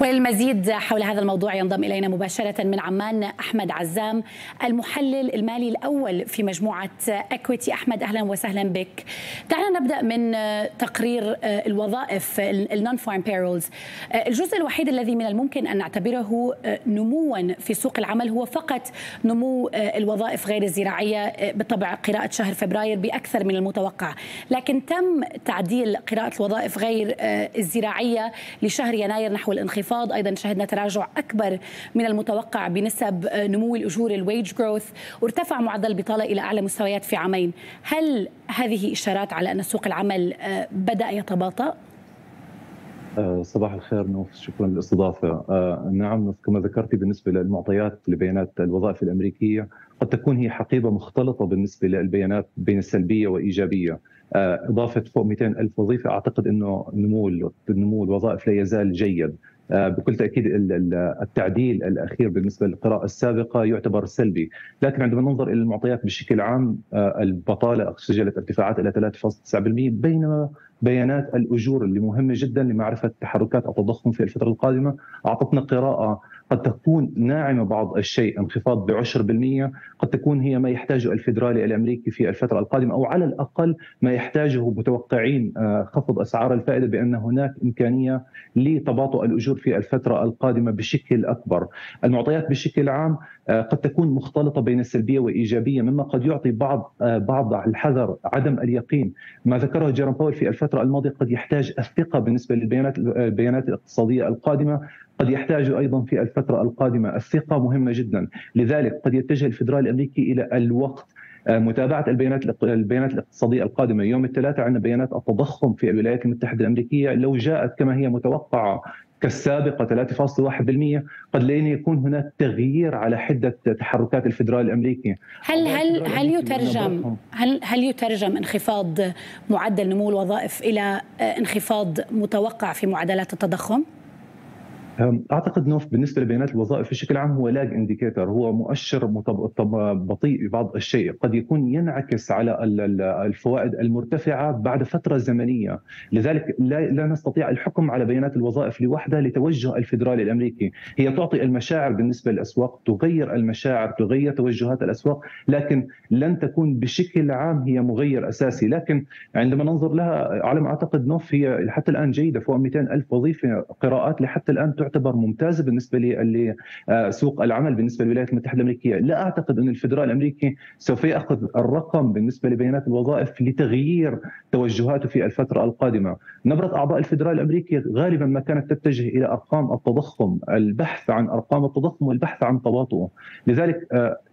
وللمزيد حول هذا الموضوع ينضم إلينا مباشرة من عمان أحمد عزام المحلل المالي الأول في مجموعة Equiti أحمد أهلا وسهلا بك. دعنا نبدأ من تقرير الوظائف ال Non-Farm Payrolls. الجزء الوحيد الذي من الممكن أن نعتبره نموا في سوق العمل هو فقط نمو الوظائف غير الزراعية بالطبع قراءة شهر فبراير بأكثر من المتوقع، لكن تم تعديل قراءة الوظائف غير الزراعية لشهر يناير نحو الانخفاض الانخفاض أيضا شهدنا تراجع أكبر من المتوقع بنسب نمو الأجور الويج جروث وارتفع معدل البطاله إلى أعلى مستويات في عامين. هل هذه إشارات على أن سوق العمل بدأ يتباطأ؟ صباح الخير نوف شكرا للاستضافة. نعم كما ذكرتي بالنسبة للمعطيات لبيانات الوظائف الأمريكية قد تكون هي حقيبة مختلطة بالنسبة للبيانات بين السلبية وايجابيه إضافة فوق 200 ألف وظيفة أعتقد إنه نمو نمو الوظائف لا يزال جيد. بكل تأكيد التعديل الأخير بالنسبة للقراءة السابقة يعتبر سلبي، لكن عندما ننظر إلى المعطيات بشكل عام البطالة سجلت ارتفاعات إلى 3.9% بينما بيانات الأجور اللي مهمة جدا لمعرفة تحركات التضخم في الفترة القادمة أعطتنا قراءة قد تكون ناعمة بعض الشيء انخفاض بعشر بالمئة قد تكون هي ما يحتاجه الفيدرالي الأمريكي في الفترة القادمة أو على الأقل ما يحتاجه متوقعين خفض أسعار الفائدة بأن هناك إمكانية لتباطؤ الأجور في الفترة القادمة بشكل أكبر. المعطيات بشكل عام قد تكون مختلطة بين السلبيه وإيجابية مما قد يعطي بعض بعض الحذر عدم اليقين ما ذكره جيرون باول في الفترة الماضية قد يحتاج الثقة بالنسبة للبيانات البيانات الاقتصادية القادمة قد يحتاج أيضا في الفترة القادمة. الثقة مهمة جدا. لذلك قد يتجه الفدرالي الأمريكي إلى الوقت متابعة البيانات البيانات الاقتصادية القادمة. يوم الثلاثاء عندنا بيانات التضخم في الولايات المتحدة الأمريكية. لو جاءت كما هي متوقعة كالسابقة 3.1% قد لن يكون هناك تغيير على حدة تحركات الفدرالي الأمريكي. هل هل هل يترجم هل هل يترجم انخفاض معدل نمو الوظائف إلى انخفاض متوقع في معدلات التضخم؟ أعتقد نوف بالنسبة لبيانات الوظائف بشكل عام هو لاج إنديكيتور هو مؤشر بطيء ببعض الشيء. قد يكون ينعكس على الفوائد المرتفعة بعد فترة زمنية. لذلك لا, لا نستطيع الحكم على بيانات الوظائف لوحدها لتوجه الفدرالي الأمريكي. هي تعطي المشاعر بالنسبة للأسواق تغير المشاعر تغير توجهات الأسواق لكن لن تكون بشكل عام هي مغير أساسي. لكن عندما ننظر لها على ما أعتقد نوف هي حتى الآن جيدة فوق 200 ألف وظيفة قراءات لحتى الآن تعتبر ممتازه بالنسبة لسوق العمل بالنسبة للولايات المتحدة الأمريكية، لا أعتقد أن الفدرالي الأمريكي سوف يأخذ الرقم بالنسبة لبيانات الوظائف لتغيير توجهاته في الفترة القادمة، نبرة أعضاء الفدرالي الأمريكي غالبا ما كانت تتجه إلى أرقام التضخم، البحث عن أرقام التضخم والبحث عن تباطؤه، لذلك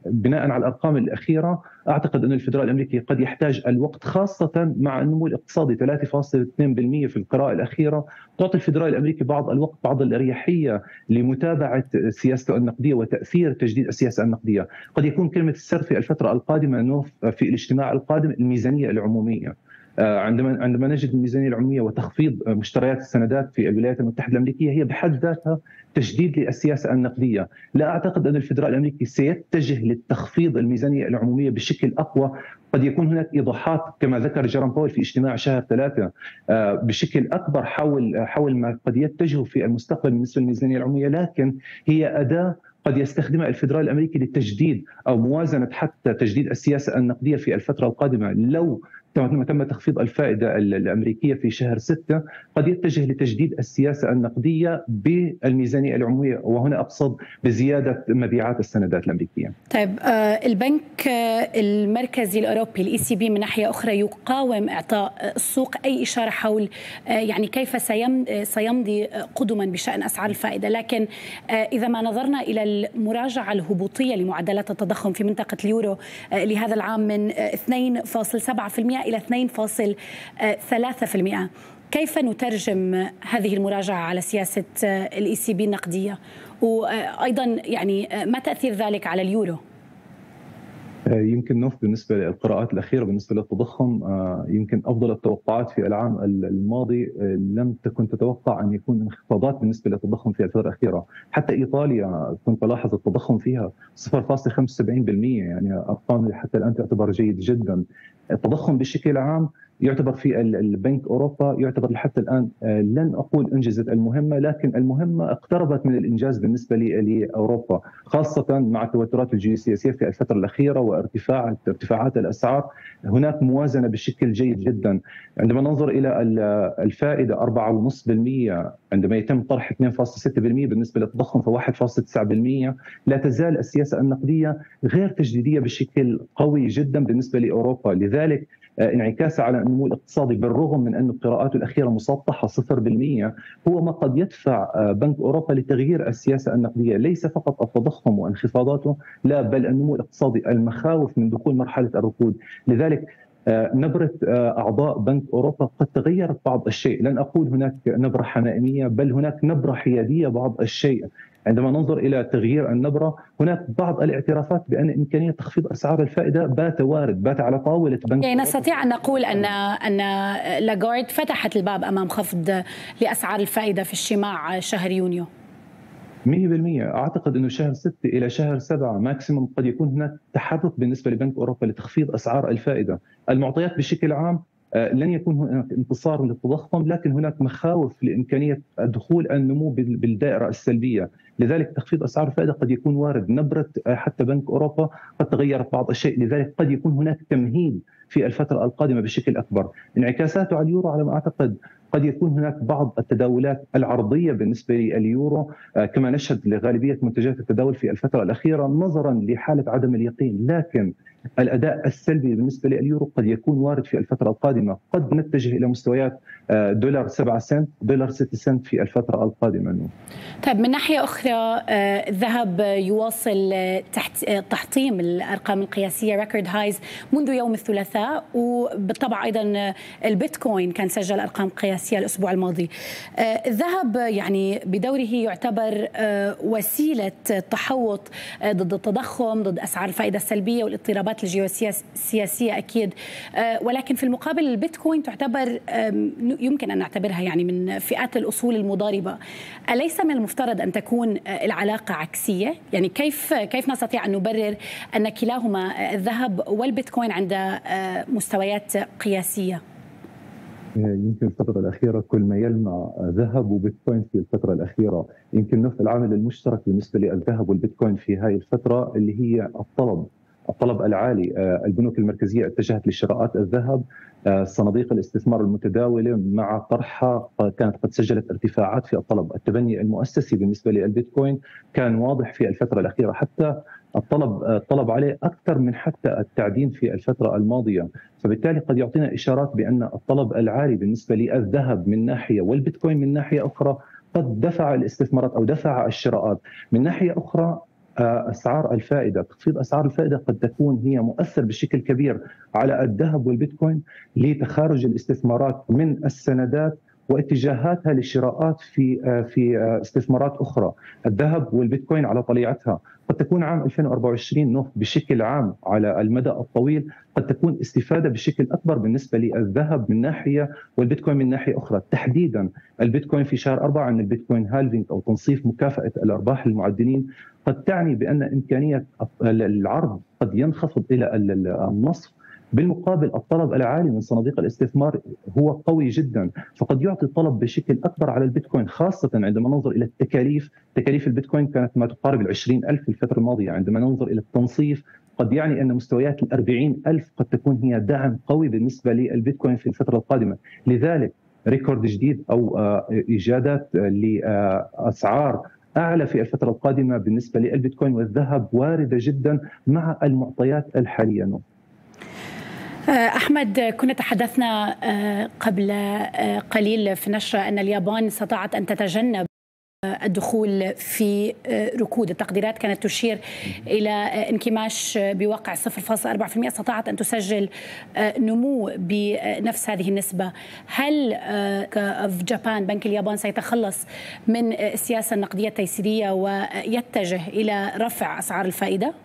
بناء على الأرقام الأخيرة أعتقد أن الفدرالي الأمريكي قد يحتاج الوقت خاصة مع النمو الاقتصادي. 3.2% في القراءة الأخيرة. تعطي الفدرالي الأمريكي بعض الوقت بعض الأريحية لمتابعة سياسته النقدية وتأثير تجديد السياسة النقدية، قد يكون كلمة السر في الفترة القادمة في الاجتماع القادم الميزانية العمومية. عندما عندما نجد الميزانية العمومية وتخفيض مشتريات السندات في الولايات المتحدة الأمريكية هي بحد ذاتها تجديد للسياسة النقدية، لا أعتقد أن الفدرالي الأمريكي سيتجه للتخفيض الميزانية العمومية بشكل أقوى، قد يكون هناك إيضاحات كما ذكر جيرون باول في اجتماع شهر ثلاثة بشكل أكبر حول حول ما قد يتجه في المستقبل بالنسبة للميزانية العمومية، لكن هي أداة قد يستخدمها الفدرالي الأمريكي للتجديد أو موازنة حتى تجديد السياسة النقدية في الفترة القادمة. لو تم تخفيض الفائدة الأمريكية في شهر ستة. قد يتجه لتجديد السياسة النقدية بالميزانية العمومية وهنا أقصد بزيادة مبيعات السندات الأمريكية. طيب البنك المركزي الأوروبي ال ECB من ناحية أخرى يقاوم إعطاء السوق أي إشارة حول يعني كيف سيمضي قدما بشأن أسعار الفائدة. لكن إذا ما نظرنا إلى المراجعة الهبوطية لمعدلات التضخم في منطقة اليورو لهذا العام من 2.7% إلى 2.3% كيف نترجم هذه المراجعة على سياسة ال ECB النقدية وأيضا يعني ما تأثير ذلك على اليورو؟ يمكن نوف بالنسبة للقراءات الأخيرة بالنسبة للتضخم يمكن أفضل التوقعات في العام الماضي لم تكن تتوقع أن يكون انخفاضات بالنسبة للتضخم في الفترة الأخيرة. حتى إيطاليا كنت ألاحظ التضخم فيها 0.75% يعني أرقام حتى الآن تعتبر جيد جدا. التضخم بشكل عام يعتبر في البنك أوروبا يعتبر لحتى الآن آه، لن أقول أنجزت المهمة لكن المهمة اقتربت من الإنجاز بالنسبة لأوروبا خاصة مع التوترات الجيوسياسيه في الفترة الأخيرة وارتفاع ارتفاعات الأسعار. هناك موازنة بشكل جيد جدا. عندما ننظر إلى الفائدة 4.5% عندما يتم طرح 2.6% بالنسبة للتضخم ف 1.9% لا تزال السياسة النقدية غير تجديدية بشكل قوي جدا بالنسبة لأوروبا. لذلك آه، انعكاس على النمو الاقتصادي بالرغم من أن القراءات الأخيرة مسطحة 0% هو ما قد يدفع آه، بنك أوروبا لتغيير السياسة النقدية. ليس فقط التضخم وانخفاضاته لا بل النمو الاقتصادي المخاوف من دخول مرحلة الركود. لذلك آه، نبرة أعضاء بنك أوروبا قد تغيرت بعض الشيء. لن أقول هناك نبرة حمائمية بل هناك نبرة حيادية بعض الشيء. عندما ننظر إلى تغيير النبرة هناك بعض الاعترافات بأن إمكانية تخفيض أسعار الفائدة بات وارد بات على طاولة بنك يعني نستطيع أن نقول أن أن لاغارد فتحت الباب أمام خفض لأسعار الفائدة في اجتماع شهر يونيو. 100% أعتقد أنه شهر 6 إلى شهر 7 ماكسيموم قد يكون هناك تحرك بالنسبة لبنك أوروبا لتخفيض أسعار الفائدة، المعطيات بشكل عام لن يكون هناك انتصار للتضخم لكن هناك مخاوف لإمكانية دخول النمو بالدائرة السلبية، لذلك تخفيض أسعار الفائدة قد يكون وارد، نبرة آه، حتى بنك أوروبا قد تغيرت بعض الشيء، لذلك قد يكون هناك تمهيد في الفترة القادمة بشكل أكبر، انعكاساته على اليورو على ما أعتقد قد يكون هناك بعض التداولات العرضية بالنسبة لليورو آه، كما نشهد لغالبية منتجات التداول في الفترة الأخيرة نظرا لحالة عدم اليقين. لكن الأداء السلبي بالنسبة لليورو قد يكون وارد في الفترة القادمة. قد نتجه إلى مستويات آه، دولار 7 سنت دولار 6 سنت في الفترة القادمة. طيب من ناحية أخرى آه، الذهب يواصل تحت تحطيم الأرقام القياسية record highs منذ يوم الثلاثاء وبالطبع أيضا البيتكوين كان سجل أرقام قياسية الأسبوع الماضي. آه، الذهب يعني بدوره يعتبر آه، وسيلة تحوط آه، ضد التضخم ضد أسعار الفائدة السلبية والاضطرابات الجيوسياسية أكيد. ولكن في المقابل البيتكوين تعتبر يمكن أن نعتبرها يعني من فئات الأصول المضاربة. أليس من المفترض أن تكون العلاقة عكسية؟ يعني كيف كيف نستطيع أن نبرر أن كلاهما الذهب والبيتكوين عند مستويات قياسية؟ يمكن الفترة الأخيرة كل ما يلمع ذهب وبيتكوين في الفترة الأخيرة. يمكن نفس العامل المشترك بالنسبة للذهب والبيتكوين في هذه الفترة اللي هي الطلب. الطلب العالي آه، البنوك المركزية اتجهت لشراءات الذهب آه، صناديق الاستثمار المتداولة مع طرحها كانت قد سجلت ارتفاعات في الطلب. التبني المؤسسي بالنسبة للبيتكوين كان واضح في الفترة الأخيرة حتى الطلب الطلب عليه أكثر من حتى التعدين في الفترة الماضية، فبالتالي قد يعطينا إشارات بأن الطلب العالي بالنسبة للذهب من ناحية والبيتكوين من ناحية أخرى قد دفع الاستثمارات أو دفع الشراءات، من ناحية أخرى آه، أسعار الفائدة، تخفيض أسعار الفائدة قد تكون هي مؤثر بشكل كبير على الذهب والبيتكوين لتخارج الاستثمارات من السندات واتجاهاتها للشراءات في آه، في آه، استثمارات أخرى، الذهب والبيتكوين على طليعتها قد تكون عام 2024 نوف بشكل عام على المدى الطويل. قد تكون استفادة بشكل أكبر بالنسبة للذهب من ناحية والبيتكوين من ناحية أخرى، تحديدا البيتكوين في شهر أربعة عن البيتكوين هالفينج أو تنصيف مكافأة الأرباح للمعدنين قد تعني بأن إمكانية العرض قد ينخفض إلى النصف بالمقابل الطلب العالي من صناديق الاستثمار هو قوي جدا فقد يعطي طلب بشكل أكبر على البيتكوين خاصة عندما ننظر إلى التكاليف. تكاليف البيتكوين كانت ما تقارب ال ألف في الفترة الماضية. عندما ننظر إلى التنصيف قد يعني أن مستويات ال ألف قد تكون هي دعم قوي بالنسبة للبيتكوين في الفترة القادمة. لذلك ريكورد جديد أو آه، إيجادات لأسعار أعلى في الفترة القادمة بالنسبة للبيتكوين والذهب وارده جدا مع المعطيات الحالية. آه، أحمد كنا تحدثنا آه، قبل آه، قليل في نشره أن اليابان استطاعت أن تتجنب الدخول في ركود. التقديرات كانت تشير إلى انكماش بواقع 0.4% استطاعت أن تسجل نمو بنفس هذه النسبة. هل في جابان بنك اليابان سيتخلص من السياسة النقدية التيسيرية ويتجه إلى رفع أسعار الفائدة؟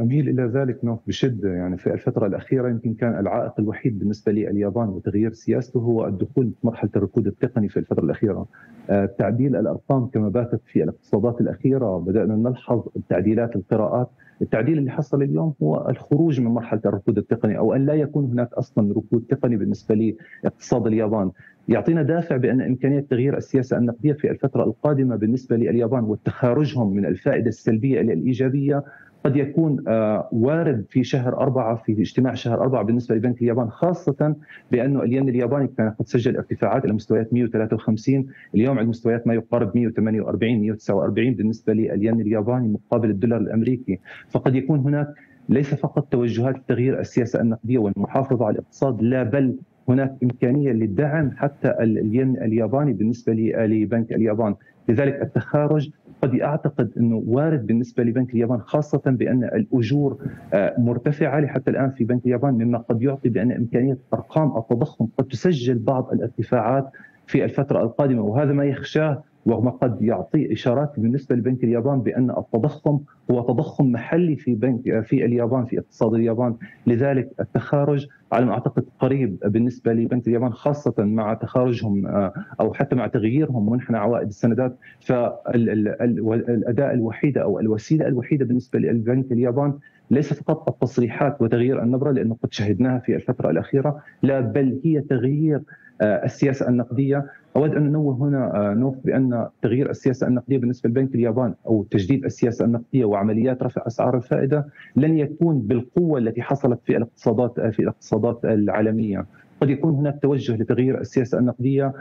أميل إلى ذلك نوف بشدة. يعني في الفترة الأخيرة يمكن كان العائق الوحيد بالنسبة لليابان وتغيير سياسته هو الدخول في مرحلة الركود التقني في الفترة الأخيرة. آه، تعديل الأرقام كما باتت في الاقتصادات الأخيرة بدأنا نلحظ تعديلات القراءات. التعديل اللي حصل اليوم هو الخروج من مرحلة الركود التقني أو أن لا يكون هناك أصلا ركود تقني بالنسبة لاقتصاد اليابان. يعطينا دافع بأن إمكانية تغيير السياسة النقدية في الفترة القادمة بالنسبة لليابان وتخارجهم من الفائدة السلبية إلى الإيجابية قد يكون آه، وارد في شهر أربعة في اجتماع شهر أربعة بالنسبة لبنك اليابان خاصة بأنه الين الياباني كان قد سجل ارتفاعات إلى مستويات 153 اليوم على مستويات ما يقارب 148 149 بالنسبة للين الياباني مقابل الدولار الأمريكي. فقد يكون هناك ليس فقط توجهات تغيير السياسة النقدية والمحافظة على الاقتصاد لا بل هناك إمكانية لدعم حتى الين الياباني بالنسبة لبنك اليابان. لذلك التخارج قد أعتقد إنه وارد بالنسبة لبنك اليابان خاصة بأن الأجور آه، مرتفعة لحتى الآن في بنك اليابان مما قد يعطي بأن إمكانية أرقام التضخم قد تسجل بعض الارتفاعات في الفترة القادمة وهذا ما يخشاه وما قد يعطي إشارات بالنسبة لبنك اليابان بأن التضخم هو تضخم محلي في بنك في اليابان في اقتصاد اليابان، لذلك التخارج على ما أعتقد قريب بالنسبة لبنك اليابان خاصة مع تخارجهم آه، أو حتى مع تغييرهم منحنى عوائد السندات فالاداء الوحيده أو الوسيلة الوحيدة بالنسبة للبنك اليابان ليس فقط التصريحات وتغيير النبرة لأنه قد شهدناها في الفترة الأخيرة، لا بل هي تغيير آه، السياسة النقدية. أود أن أنوه هنا آه، نوف بأن تغيير السياسة النقدية بالنسبة لبنك اليابان أو تجديد السياسة النقدية وعمليات رفع أسعار الفائدة لن يكون بالقوة التي حصلت في الاقتصادات آه، في الاقتصادات العالمية. قد يكون هناك توجه لتغيير السياسة النقدية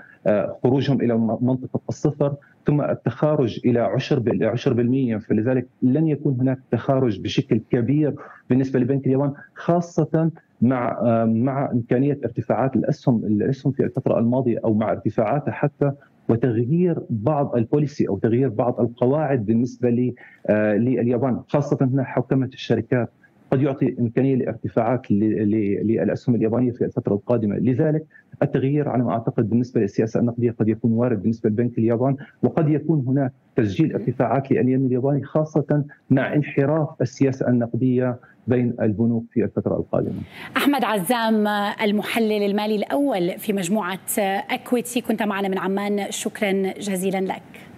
خروجهم إلى منطقة الصفر. ثم التخارج إلى عشر عشر بالمية فلذلك لن يكون هناك تخارج بشكل كبير بالنسبة لبنك اليابان خاصة مع مع إمكانية ارتفاعات الأسهم الأسهم في الفترة الماضية أو مع ارتفاعاتها حتى وتغيير بعض البوليسي أو تغيير بعض القواعد بالنسبة آه، لليابان خاصة هنا حوكمه الشركات قد يعطي إمكانية لارتفاعات للأسهم اليابانية في الفترة القادمة، لذلك التغيير على ما أعتقد بالنسبة للسياسة النقدية قد يكون وارد بالنسبة لبنك اليابان وقد يكون هناك تسجيل ارتفاعات للين الياباني خاصة مع انحراف السياسة النقدية بين البنوك في الفترة القادمة. أحمد عزام المحلل المالي الأول في مجموعة أكويتي كنت معنا من عمان شكرا جزيلا لك.